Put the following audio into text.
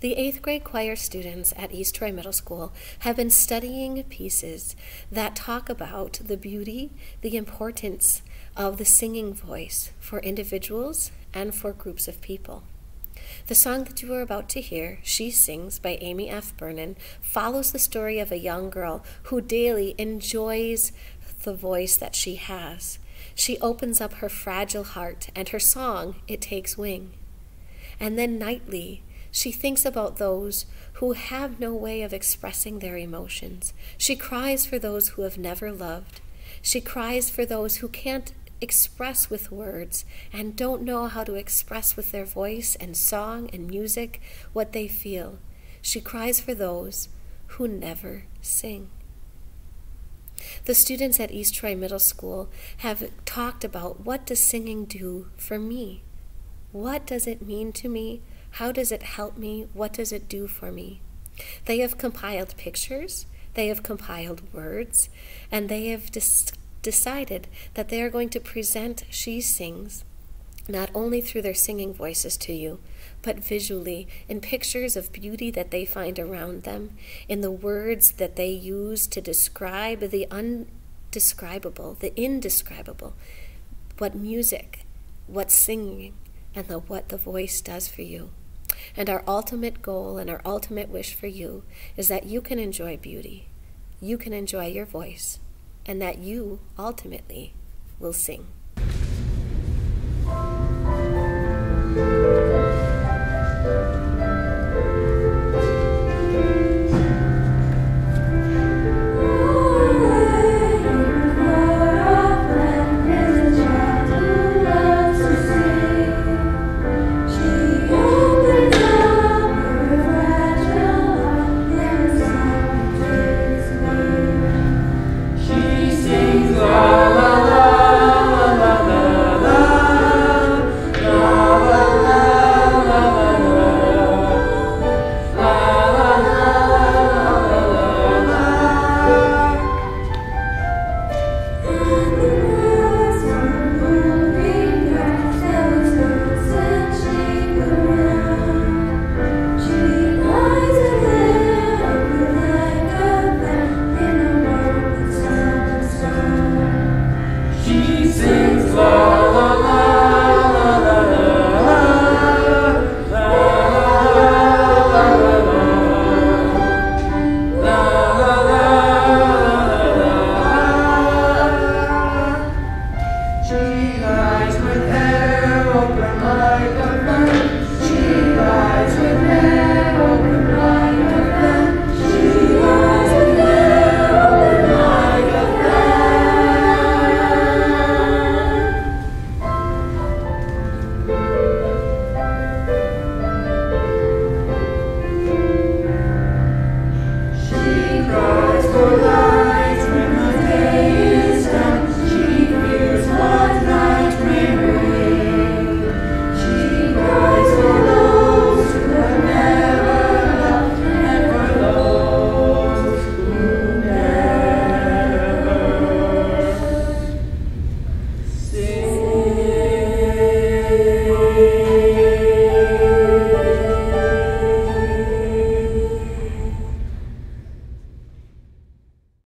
The eighth grade choir students at East Troy Middle School have been studying pieces that talk about the beauty, the importance of the singing voice for individuals and for groups of people. The song that you are about to hear, She Sings by Amy F. Bernon, follows the story of a young girl who daily enjoys the voice that she has. She opens up her fragile heart, and her song, It Takes Wing. And then nightly, she thinks about those who have no way of expressing their emotions. She cries for those who have never loved. She cries for those who can't express with words and don't know how to express with their voice and song and music what they feel. She cries for those who never sing. The students at East Troy Middle School have talked about what does singing do for me? What does it mean to me? How does it help me? What does it do for me? They have compiled pictures, they have compiled words, and they have decided that they are going to present She Sings not only through their singing voices to you, but visually in pictures of beauty that they find around them, in the words that they use to describe the undescribable, the indescribable, what music, what singing, and the, what the voice does for you. And our ultimate goal and our ultimate wish for you is that you can enjoy beauty, you can enjoy your voice, and that you ultimately will sing.